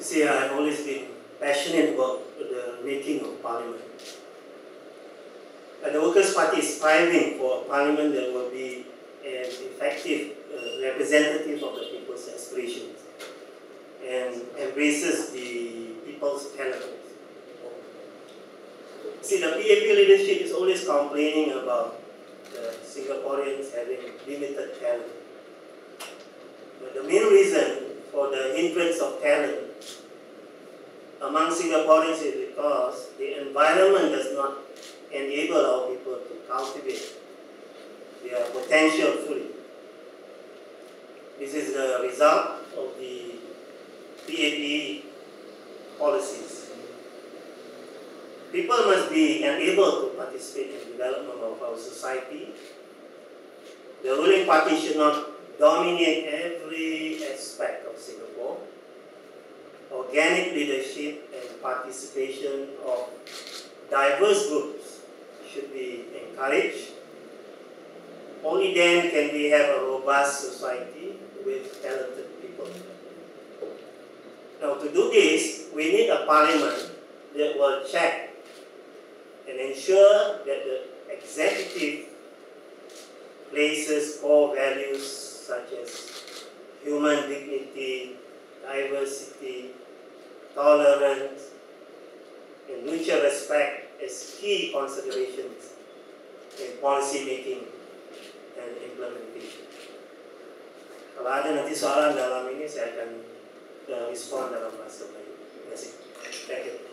You see, I've always been passionate about the making of parliament. And the Workers' Party is striving for a parliament that will be an effective uh, representative of the people's aspirations and embraces the people's talents. See, the PAP leadership is always complaining about the Singaporeans having limited talent. But the main reason hindrance of talent among Singaporeans is because the environment does not enable our people to cultivate their potential fully. This is the result of the PAP policies. People must be enabled to participate in the development of our society. The ruling party should not dominate every aspect of Singapore. Organic leadership and participation of diverse groups should be encouraged. Only then can we have a robust society with talented people. Now, to do this, we need a parliament that will check and ensure that the executive places core values such as human dignity, diversity, tolerance, and mutual respect as key considerations in policy making and implementation. Kalau ada nanti soalan dalam ini, saya akan respond dalam bahasa Melayu. Terima kasih. Thank you.